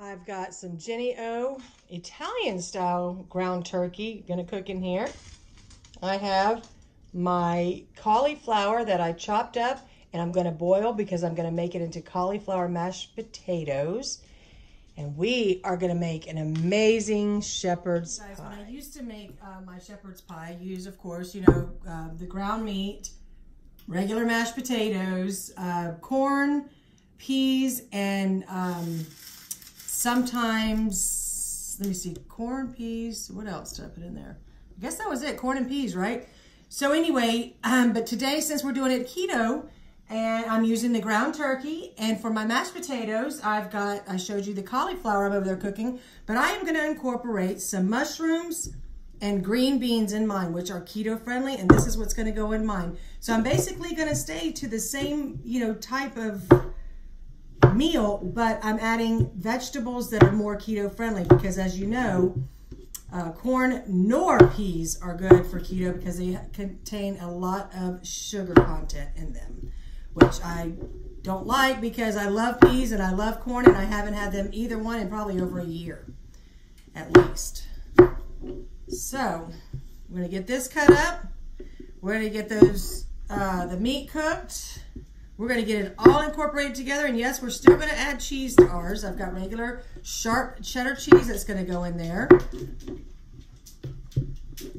I've got some Jennie O Italian style ground turkey gonna cook in here. I have my cauliflower that I chopped up and I'm gonna boil because I'm gonna make it into cauliflower mashed potatoes. And we are gonna make an amazing shepherd's Guys, pie. When I used to make uh, my shepherd's pie, I use, of course, you know, uh, the ground meat, regular mashed potatoes, uh, corn, peas, and um, sometimes, let me see, corn, peas, what else did I put in there? I guess that was it, corn and peas, right? So anyway, um, but today, since we're doing it keto, and I'm using the ground turkey, and for my mashed potatoes, I've got, I showed you the cauliflower I'm over there cooking, but I am gonna incorporate some mushrooms and green beans in mine, which are keto friendly, and this is what's gonna go in mine. So I'm basically gonna stay to the same, you know, type of meal, but I'm adding vegetables that are more keto friendly because as you know, uh, corn nor peas are good for keto because they contain a lot of sugar content in them, which I don't like because I love peas and I love corn and I haven't had them either one in probably over a year at least. So we're gonna get this cut up. We're gonna get those, uh, the meat cooked. We're gonna get it all incorporated together. And yes, we're still gonna add cheese to ours. I've got regular sharp cheddar cheese that's gonna go in there.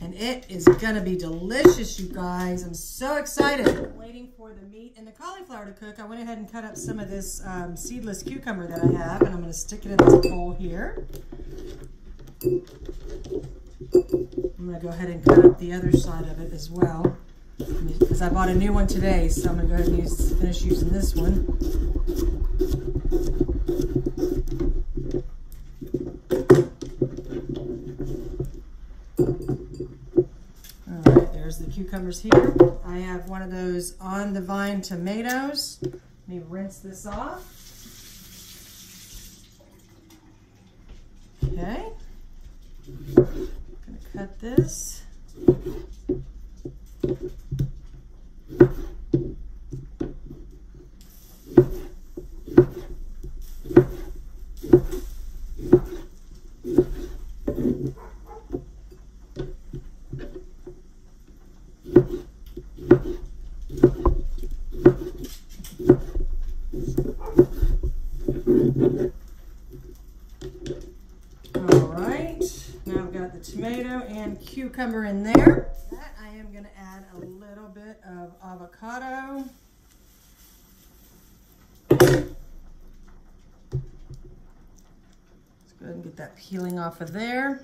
And it is gonna be delicious, you guys. I'm so excited. Waiting for the meat and the cauliflower to cook. I went ahead and cut up some of this um, seedless cucumber that I have, and I'm gonna stick it in this bowl here. I'm gonna go ahead and cut up the other side of it as well because I bought a new one today, so I'm going to go ahead and use, finish using this one. All right, there's the cucumbers here. I have one of those on the vine tomatoes. Let me rinse this off. Okay. I'm going to cut this. tomato and cucumber in there. That I am going to add a little bit of avocado. Let's go ahead and get that peeling off of there.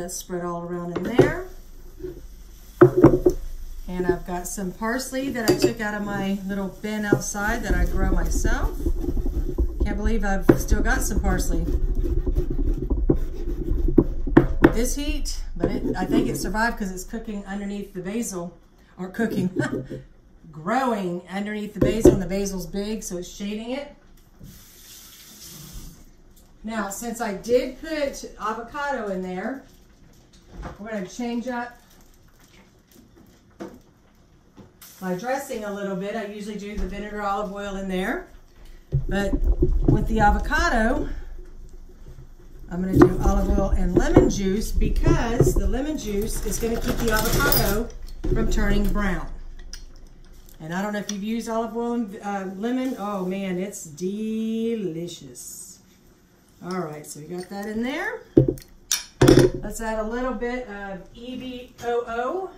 That spread all around in there. And I've got some parsley that I took out of my little bin outside that I grow myself. Can't believe I've still got some parsley. This heat, but it, I think it survived because it's cooking underneath the basil, or cooking, growing underneath the basil, and the basil's big, so it's shading it. Now, since I did put avocado in there, we're going to change up my dressing a little bit. I usually do the vinegar olive oil in there. But with the avocado, I'm going to do olive oil and lemon juice because the lemon juice is going to keep the avocado from turning brown. And I don't know if you've used olive oil and uh, lemon. Oh man, it's delicious. All right, so we got that in there. Let's add a little bit of EVOO.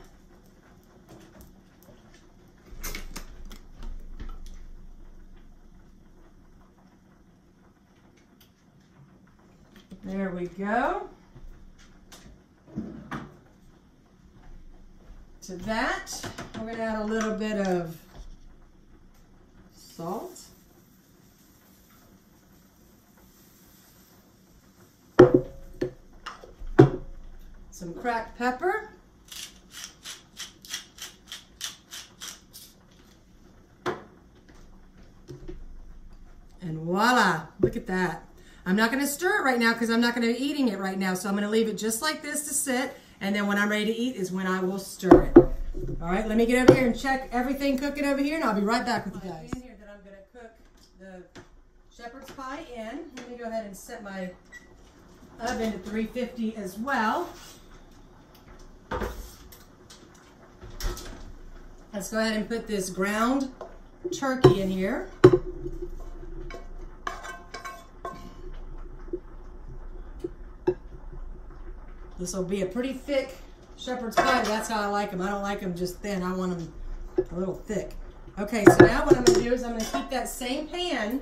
There we go. To that, we're going to add a little bit of salt. some cracked pepper. And voila, look at that. I'm not gonna stir it right now because I'm not gonna be eating it right now. So I'm gonna leave it just like this to sit. And then when I'm ready to eat is when I will stir it. All right, let me get over here and check everything cooking over here and I'll be right back with you guys. In here that I'm gonna cook the shepherd's pie in. Let me go ahead and set my oven to 350 as well. Let's go ahead and put this ground turkey in here. This will be a pretty thick shepherd's pie. That's how I like them. I don't like them just thin. I want them a little thick. Okay, so now what I'm going to do is I'm going to keep that same pan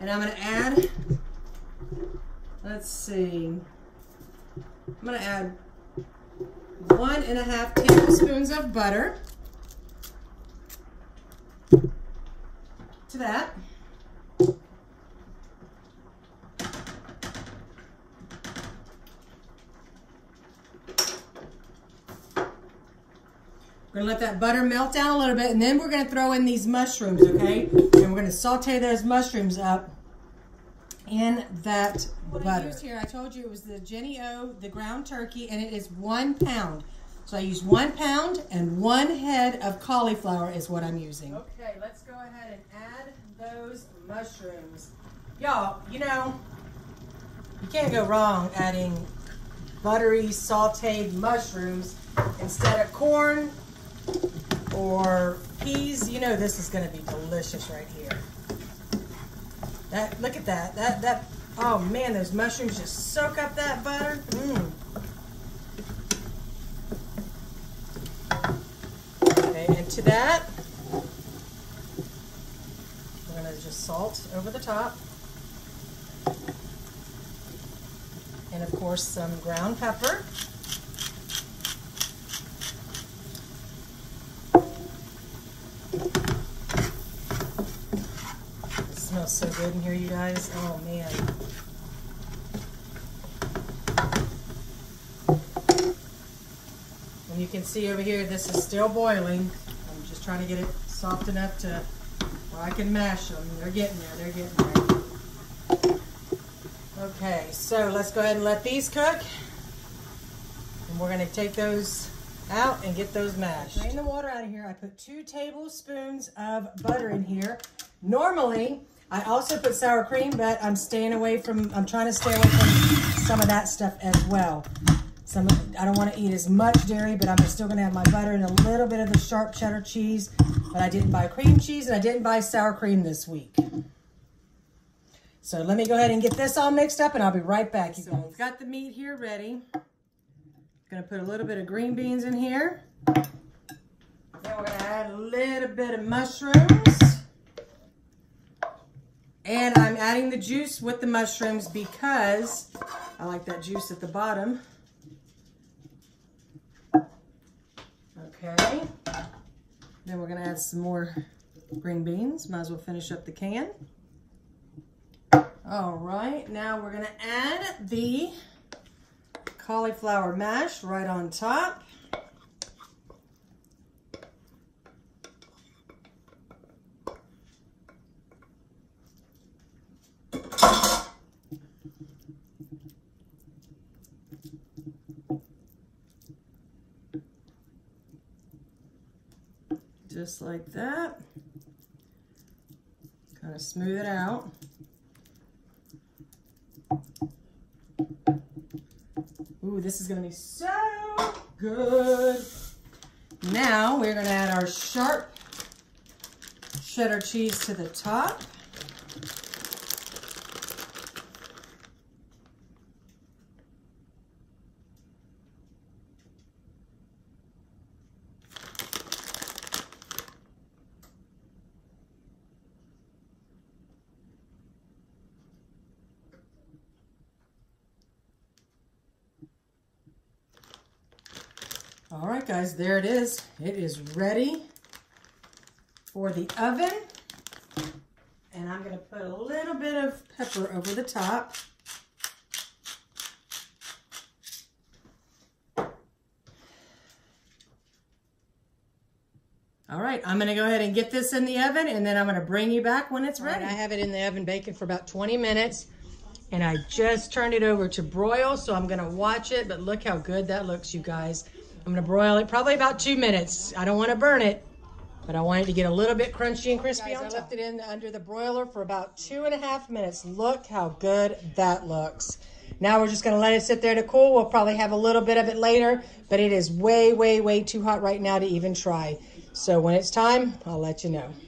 and I'm going to add, let's see, I'm going to add one and a half tablespoons of butter to that. We're gonna let that butter melt down a little bit and then we're gonna throw in these mushrooms, okay? And we're gonna saute those mushrooms up in that what butter. I used here, I told you it was the Jennie-O, the ground turkey, and it is one pound. So I use one pound and one head of cauliflower is what I'm using. Okay, let's go ahead and add those mushrooms. Y'all, you know, you can't go wrong adding buttery sauteed mushrooms instead of corn or peas. You know this is going to be delicious right here. That Look at that. That, that. Oh man, those mushrooms just soak up that butter. Mmm. Okay, and to that, we're to just salt over the top. And of course some ground pepper. Smells so good in here, you guys. Oh, man. And you can see over here, this is still boiling. I'm just trying to get it soft enough to where I can mash them. They're getting there. They're getting there. Okay, so let's go ahead and let these cook. And we're going to take those out and get those mashed. Drain the water out of here. I put two tablespoons of butter in here. Normally, I also put sour cream, but I'm staying away from, I'm trying to stay away from some of that stuff as well. Some, I don't want to eat as much dairy, but I'm still going to have my butter and a little bit of the sharp cheddar cheese. But I didn't buy cream cheese and I didn't buy sour cream this week. So let me go ahead and get this all mixed up and I'll be right back. So I've got the meat here ready. Gonna put a little bit of green beans in here. Then we're gonna add a little bit of mushrooms. And I'm adding the juice with the mushrooms because I like that juice at the bottom. Okay. Then we're gonna add some more green beans. Might as well finish up the can. All right, now we're gonna add the cauliflower mash right on top. Just like that. Kind of smooth it out. Ooh, this is gonna be so good. Now we're gonna add our sharp cheddar cheese to the top. All right, guys, there it is. It is ready for the oven. And I'm going to put a little bit of pepper over the top. All right, I'm gonna go ahead and get this in the oven and then I'm gonna bring you back when it's ready. Right, I have it in the oven baking for about 20 minutes and I just turned it over to broil, so I'm gonna watch it, but look how good that looks, you guys. I'm gonna broil it probably about two minutes. I don't wanna burn it, but I want it to get a little bit crunchy and crispy guys, on top. I left it in under the broiler for about two and a half minutes. Look how good that looks. Now we're just gonna let it sit there to cool. We'll probably have a little bit of it later, but it is way, way, way too hot right now to even try. So when it's time, I'll let you know.